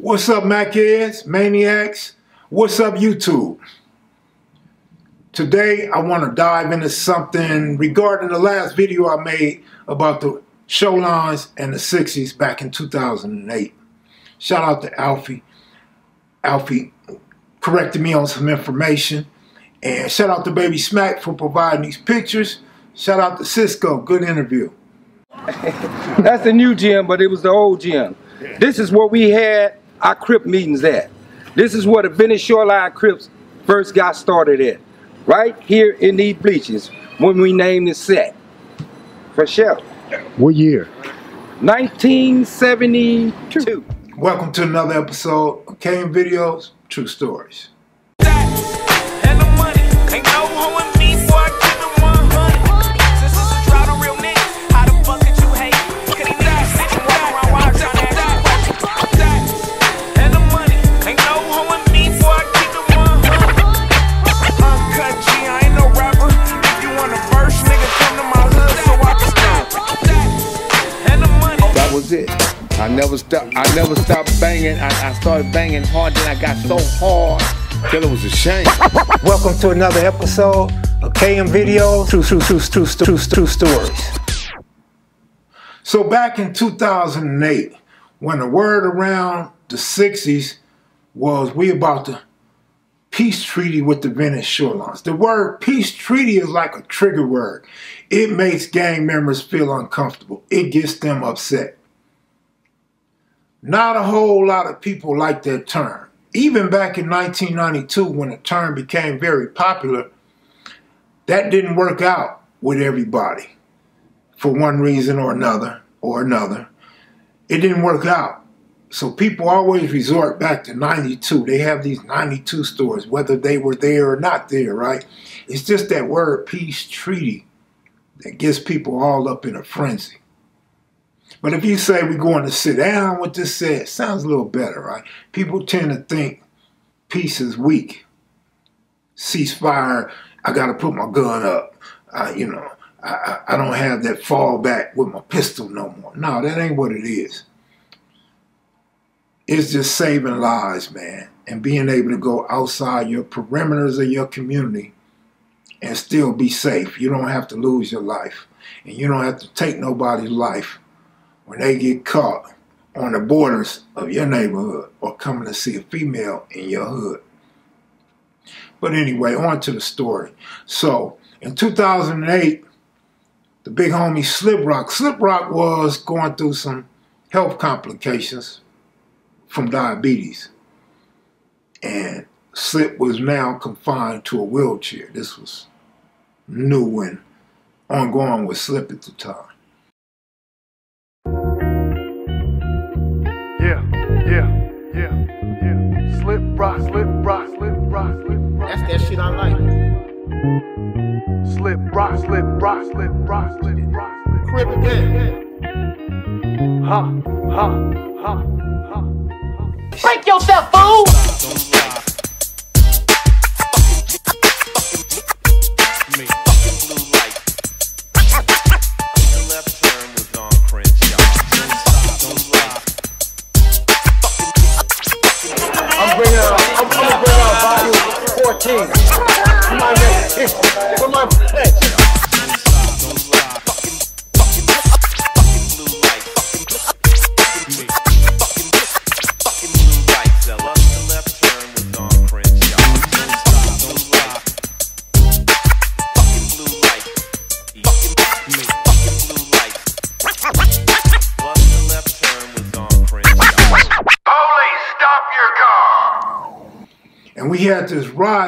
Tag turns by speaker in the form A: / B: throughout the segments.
A: What's up, Macheads, Maniacs? What's up, YouTube? Today, I want to dive into something regarding the last video I made about the Shorelines and the 60s back in 2008. Shout out to Alfie. Alfie corrected me on some information. And shout out to Baby Smack for providing these pictures. Shout out to Cisco, good interview.
B: That's the new gym, but it was the old gym. This is where we had our Crip meetings at. This is where the Venice Shoreline Crips first got started at. Right here in these bleachers when we named the set. For sure.
C: What year?
B: 1972.
A: Welcome to another episode of KM Videos, True Stories.
D: I
E: never stopped. I never stopped banging. I, I started banging hard, then I got so hard till it was a shame.
A: Welcome to another episode of KM Videos, True, True, True, True, True, True Stories. So back in 2008, when the word around the 60s was we about to peace treaty with the Venice shorelines. The word peace treaty is like a trigger word. It makes gang members feel uncomfortable. It gets them upset. Not a whole lot of people like that term. Even back in 1992, when the term became very popular, that didn't work out with everybody for one reason or another or another. It didn't work out. So people always resort back to 92. They have these 92 stores, whether they were there or not there, right? It's just that word peace treaty that gets people all up in a frenzy. But if you say we're going to sit down with this set, it sounds a little better, right? People tend to think peace is weak. Ceasefire, I got to put my gun up. You know, I, I, I don't have that fallback with my pistol no more. No, that ain't what it is. It's just saving lives, man, and being able to go outside your perimeters of your community and still be safe. You don't have to lose your life, and you don't have to take nobody's life when they get caught on the borders of your neighborhood or coming to see a female in your hood. But anyway, on to the story. So, in 2008, the big homie Slip Rock, Slip Rock was going through some health complications from diabetes. And Slip was now confined to a wheelchair. This was new and ongoing with Slip at the time.
F: Rock, slip rock, slip rock, slip rock, slip
G: Crib again.
F: Ha, ha, ha, ha.
G: Break yourself, fool!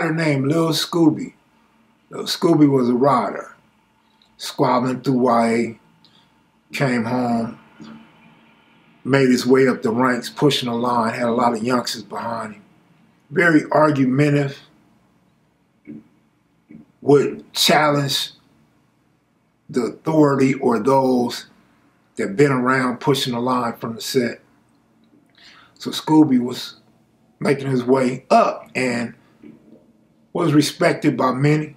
A: Rider named Lil Scooby. Lil Scooby was a rider. Squabbling through YA, came home, made his way up the ranks, pushing the line, had a lot of youngsters behind him. Very argumentative, would challenge the authority or those that been around pushing the line from the set. So Scooby was making his way up and was respected by many,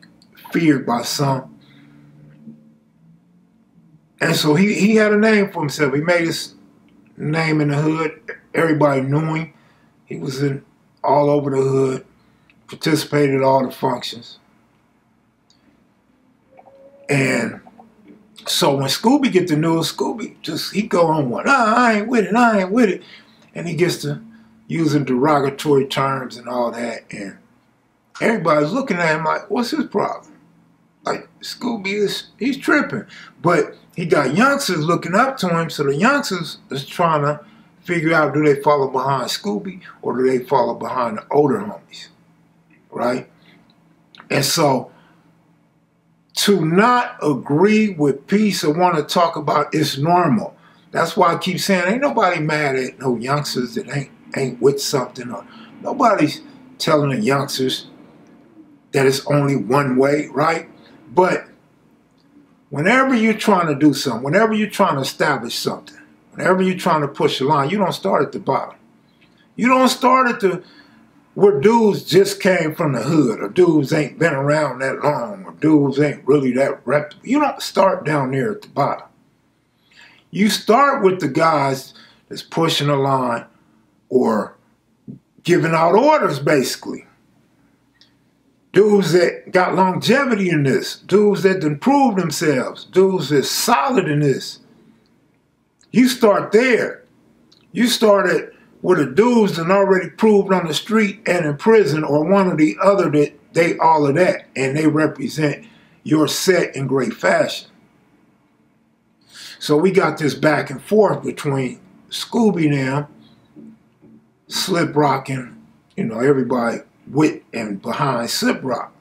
A: feared by some. And so he, he had a name for himself. He made his name in the hood. Everybody knew him. He was in all over the hood, participated in all the functions. And so when Scooby get the news, Scooby just he go on one, ah, I ain't with it, I ain't with it. And he gets to using derogatory terms and all that. And everybody's looking at him like, what's his problem? Like Scooby is he's tripping. But he got youngsters looking up to him, so the youngsters is trying to figure out do they follow behind Scooby or do they follow behind the older homies? Right? And so to not agree with peace or want to talk about it's normal. That's why I keep saying ain't nobody mad at no youngsters that ain't ain't with something or nobody's telling the youngsters that it's only one way, right? But whenever you're trying to do something, whenever you're trying to establish something, whenever you're trying to push a line, you don't start at the bottom. You don't start at the where dudes just came from the hood, or dudes ain't been around that long, or dudes ain't really that reputable. You don't start down there at the bottom. You start with the guys that's pushing a line or giving out orders, basically. Dudes that got longevity in this, dudes that improved themselves, dudes that's solid in this. You start there. You started with the dudes that already proved on the street and in prison or one or the other that they all of that and they represent your set in great fashion. So we got this back and forth between Scooby now, Slip Rock and, you know, everybody with and behind Slip Rock.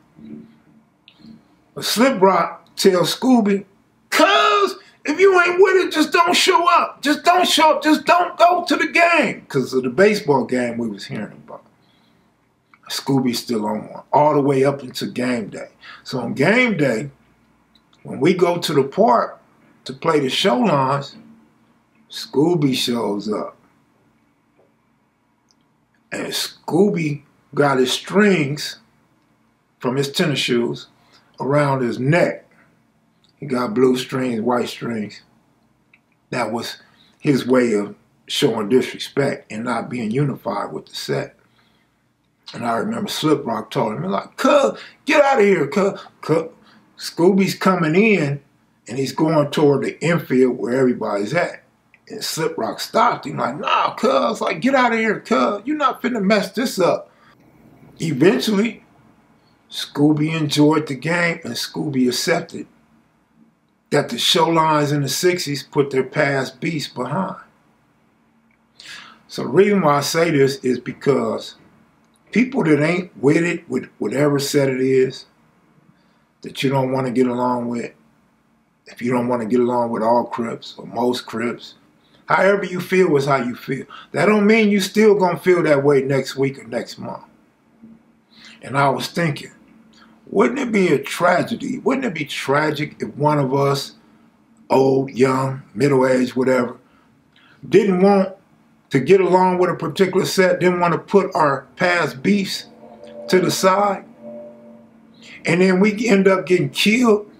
A: But Slip Rock tells Scooby, cuz if you ain't with it, just don't show up. Just don't show up. Just don't go to the game. Because of the baseball game we was hearing about. Scooby's still on one. All the way up into game day. So on game day, when we go to the park to play the Shorelines, Scooby shows up. And Scooby got his strings from his tennis shoes around his neck. He got blue strings, white strings. That was his way of showing disrespect and not being unified with the set. And I remember Slip Rock told him, like, cuz, get out of here, cuz. cuz. Scooby's coming in and he's going toward the infield where everybody's at. And Slip Rock stopped him, like, nah, cuz, like, get out of here, cuz. You're not finna mess this up. Eventually, Scooby enjoyed the game and Scooby accepted that the Shorelines in the 60s put their past beasts behind. So the reason why I say this is because people that ain't with it, with whatever set it is, that you don't want to get along with, if you don't want to get along with all Crips or most Crips, however you feel is how you feel. That don't mean you still gonna feel that way next week or next month. And I was thinking, wouldn't it be a tragedy? Wouldn't it be tragic if one of us, old, young, middle aged, whatever, didn't want to get along with a particular set, didn't want to put our past beefs to the side, and then we end up getting killed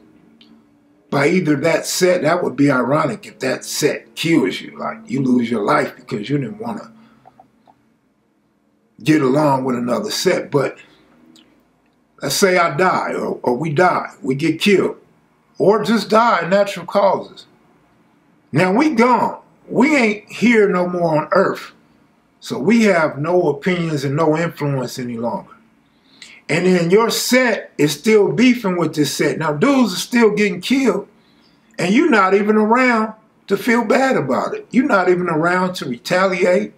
A: by either that set, that would be ironic if that set kills you, like you lose your life because you didn't want to get along with another set. But let's say I die or, or we die, we get killed, or just die natural causes. Now we gone. We ain't here no more on earth. So we have no opinions and no influence any longer. And then your set is still beefing with this set. Now dudes are still getting killed. And you're not even around to feel bad about it. You're not even around to retaliate.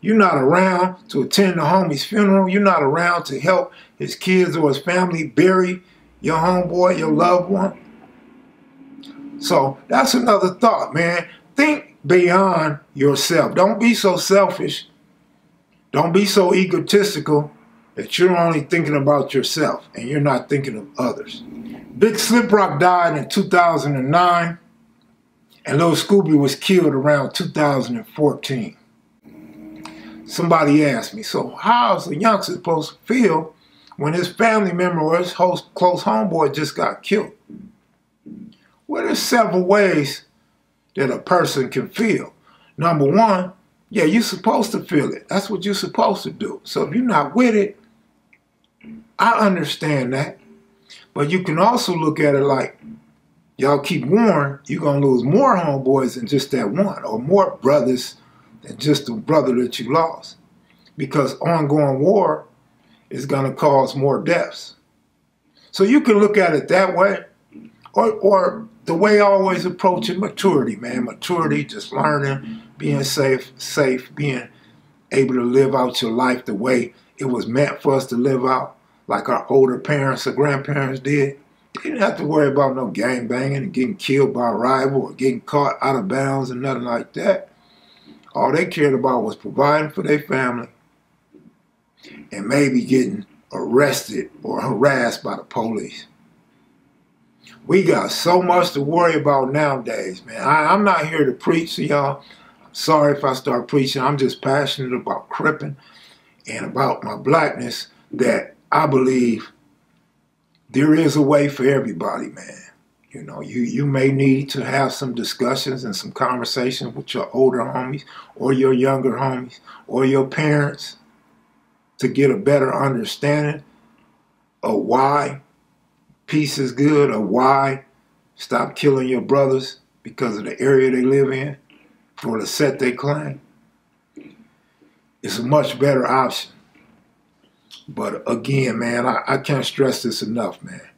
A: You're not around to attend the homie's funeral. You're not around to help his kids or his family bury your homeboy, your loved one. So that's another thought, man. Think beyond yourself. Don't be so selfish. Don't be so egotistical that you're only thinking about yourself and you're not thinking of others. Big Slip Rock died in 2009 and Lil Scooby was killed around 2014. Somebody asked me, so how's a youngster supposed to feel when his family member or his host, close homeboy just got killed? Well, there's several ways that a person can feel. Number one, Yeah, you're supposed to feel it. That's what you're supposed to do. So if you're not with it, I understand that. But you can also look at it like, y'all keep warring, you're going to lose more homeboys than just that one, or more brothers than just the brother that you lost. Because ongoing war is going to cause more deaths. So you can look at it that way, or, or the way I always approach it, maturity, man. Maturity, just learning, being safe, safe, being able to live out your life the way it was meant for us to live out, like our older parents or grandparents did. They didn't have to worry about no gang banging and getting killed by a rival or getting caught out of bounds and nothing like that. All they cared about was providing for their family and maybe getting arrested or harassed by the police. We got so much to worry about nowadays, man. I, am not here to preach to y'all. I'm sorry if I start preaching. I'm just passionate about cripping and about my blackness that I believe there is a way for everybody, man. You know, you, you may need to have some discussions and some conversations with your older homies or your younger homies or your parents to get a better understanding of why peace is good or why stop killing your brothers because of the area they live in for the set they claim. It's a much better option. But again, man, I, I can't stress this enough, man.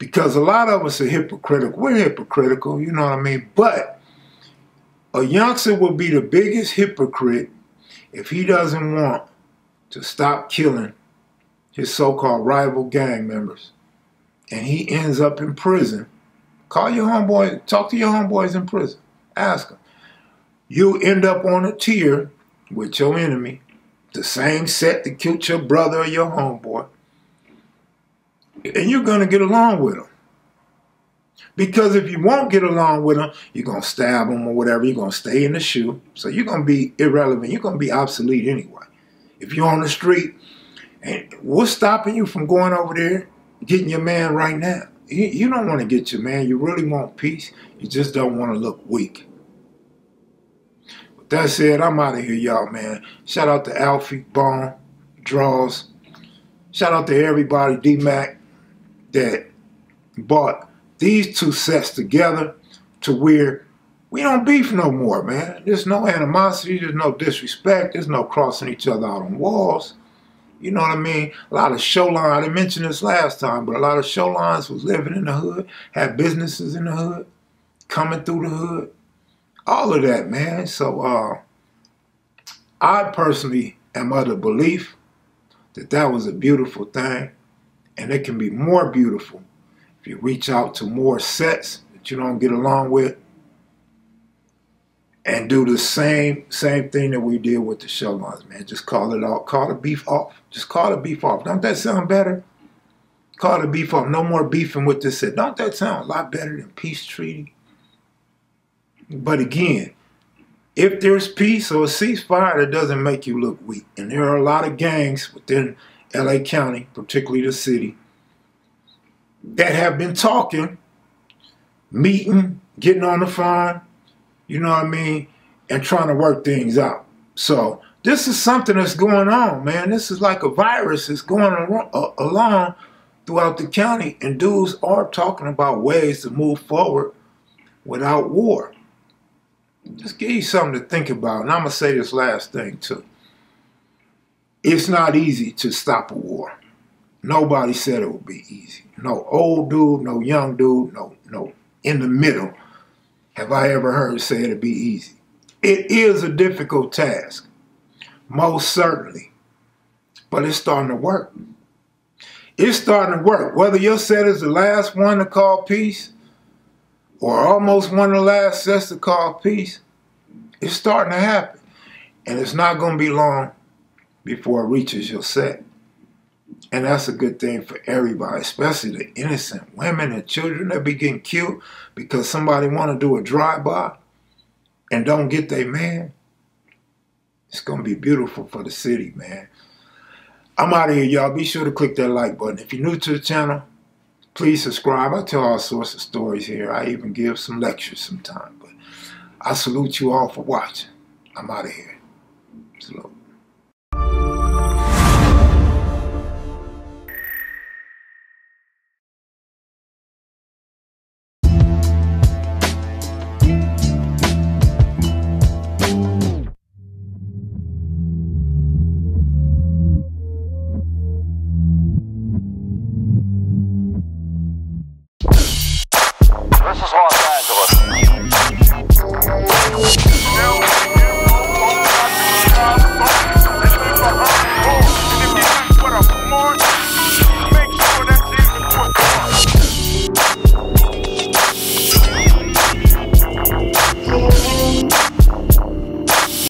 A: Because a lot of us are hypocritical. We're hypocritical, you know what I mean? But a youngster will be the biggest hypocrite if he doesn't want to stop killing his so-called rival gang members and he ends up in prison, call your homeboy, talk to your homeboys in prison. Ask them. You end up on a tier with your enemy, the same set that killed your brother or your homeboy, and you're going to get along with them. Because if you won't get along with them, you're going to stab them or whatever. You're going to stay in the shoe. So you're going to be irrelevant. You're going to be obsolete anyway. If you're on the street, and what's stopping you from going over there, getting your man right now? You, you don't want to get your man. You really want peace. You just don't want to look weak. With that said, I'm out of here, y'all, man. Shout out to Alfie, Bone, Draws. Shout out to everybody, D-Mac, that bought these two sets together to where we don't beef no more, man. There's no animosity. There's no disrespect. There's no crossing each other out on walls. You know what I mean? A lot of Shorelines, I didn't mention this last time, but a lot of Shorelines was living in the hood, had businesses in the hood, coming through the hood. All of that, man. So uh, I personally am of the belief that that was a beautiful thing, and it can be more beautiful if you reach out to more sets that you don't get along with and do the same same thing that we did with the Shorelines, man. Just call it off. Call the beef off. Just call the beef off. Don't that sound better? Call the beef off. No more beefing with this. Set. Don't that sound a lot better than peace treaty? But again, if there's peace or a ceasefire, that doesn't make you look weak. And there are a lot of gangs within LA County, particularly the city, that have been talking, meeting, getting on the phone, you know what I mean, and trying to work things out. So this is something that's going on, man. This is like a virus that's going along throughout the county, and dudes are talking about ways to move forward without war. Just give you something to think about. And I'm going to say this last thing, too. It's not easy to stop a war. Nobody said it would be easy. No old dude, no young dude, no, no in the middle have I ever heard say it'd be easy. It is a difficult task, most certainly, but it's starting to work. It's starting to work. Whether your set is the last one to call peace or almost one of the last sets to call peace, it's starting to happen. And it's not going to be long before it reaches your set. And that's a good thing for everybody, especially the innocent women and children that be getting killed because somebody want to do a drive-by and don't get their man. It's going to be beautiful for the city, man. I'm out of here, y'all. Be sure to click that like button. If you're new to the channel, please subscribe. I tell all sorts of stories here. I even give some lectures sometimes. But I salute you all for watching. I'm out of here. Salute.